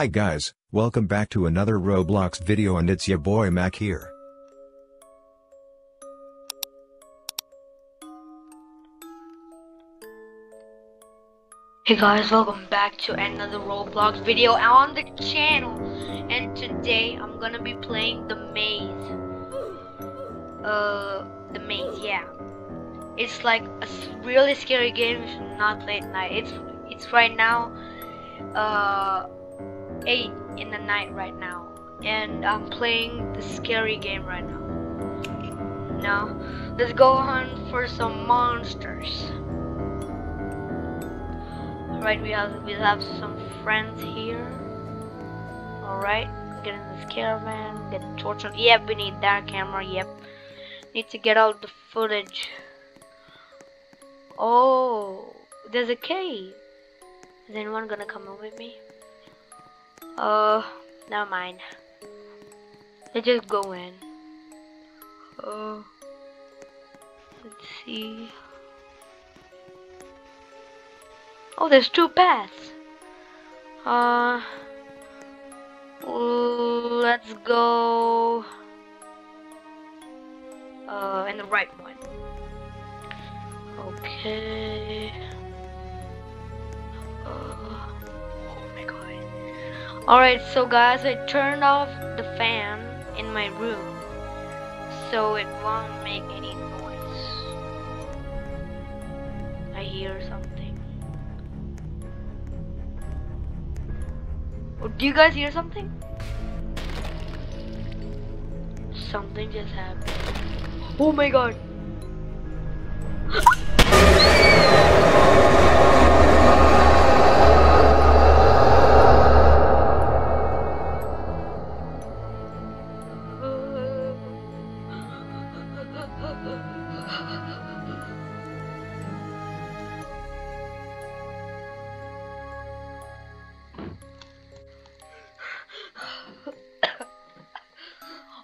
Hi guys, welcome back to another Roblox video and it's your boy Mac here. Hey guys, welcome back to another Roblox video on the channel. And today I'm gonna be playing the maze. Uh, the maze, yeah. It's like a really scary game. You should not play at night. It's it's right now, uh, eight in the night right now, and I'm playing the scary game right now. Now, let's go hunt for some monsters. Alright, we have we have some friends here. Alright, get in this caravan, get the torch on. Yep, we need that camera, yep. Need to get out the footage. Oh, there's a cave. Is anyone gonna come with me? Uh, never mind. Let's just go in. Uh, let's see. Oh, there's two paths. Uh, let's go. Uh, in the right one. Okay. Alright, so guys, I turned off the fan in my room so it won't make any noise. I hear something. Oh, Do you guys hear something? Something just happened. Oh my god.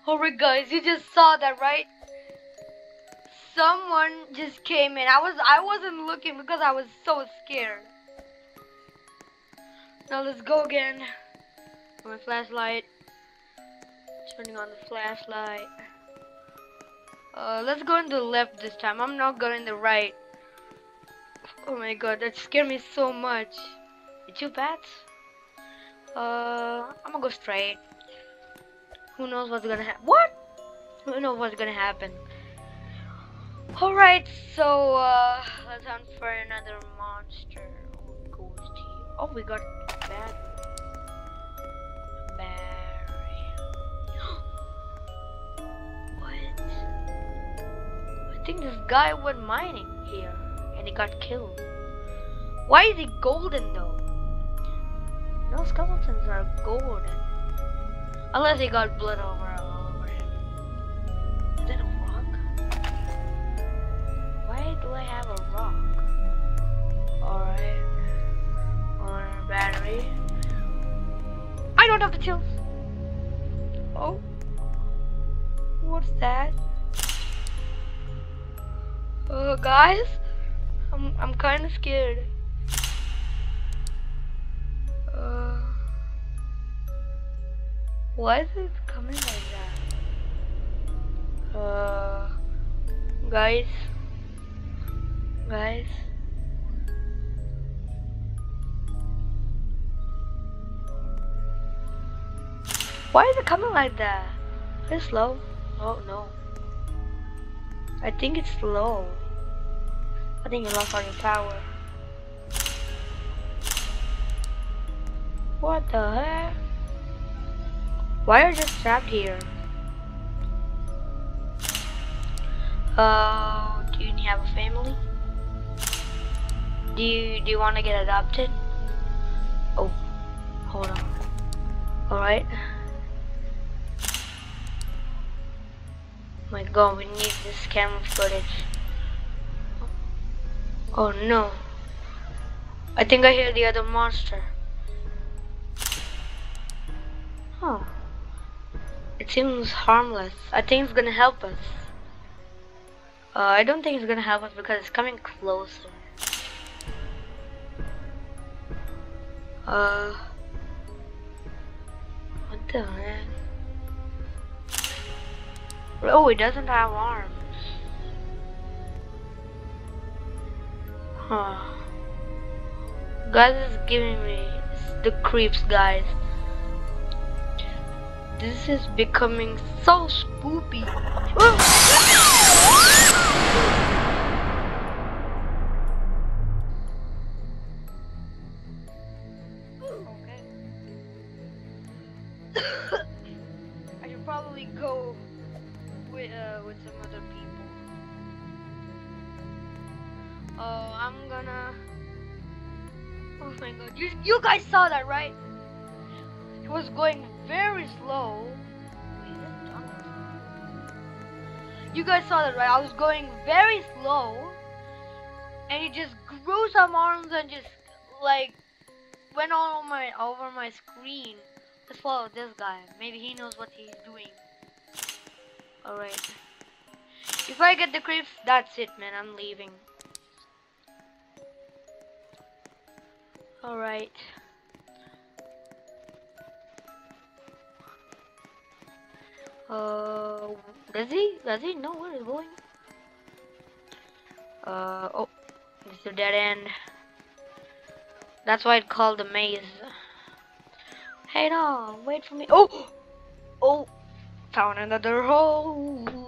Alright guys, you just saw that right? Someone just came in. I was I wasn't looking because I was so scared. Now let's go again. My flashlight. Turning on the flashlight. Uh, let's go in the left this time. I'm not going the right. Oh my god, that scared me so much. The two bats? Uh, I'm gonna go straight. Who knows what's gonna happen? What? Who knows what's gonna happen? Alright, so uh, let's hunt for another monster or ghost here. Oh, we got bad. what? I think this guy went mining here and he got killed. Why is he golden though? No skeletons are golden. Unless he got blood over all over him. Is that a rock? Why do I have a rock? Alright. Or battery. I don't have the tools. Oh. What's that? Uh, guys, I'm I'm kind of scared. Why is it coming like that? Uh, guys, guys. Why is it coming like that? It's slow. Oh no. I think it's slow. I think you lost all your power. What the heck? Why are you just trapped here? Uh, do you have a family? Do you do you want to get adopted? Oh, hold on. All right. My God, we need this camera footage. Oh no! I think I hear the other monster. Oh. It seems harmless. I think it's gonna help us. Uh, I don't think it's gonna help us because it's coming closer. Uh, what the heck? Oh, it doesn't have arms. Huh. Guys is giving me the creeps, guys. This is becoming so spoopy. Okay. I should probably go with uh, with some other people. Oh, I'm gonna. Oh my god, you you guys saw that right? He was going very slow. You guys saw that right? I was going very slow, and he just grew some arms and just like went all over my over my screen. Let's follow this guy. Maybe he knows what he's doing. Alright. If I get the creeps, that's it man, I'm leaving. Alright. Uh, does he? Does he know where he's going? Uh, oh, it's a dead end. That's why it's called the maze. Hey, no, wait for me. Oh, oh, found another hole.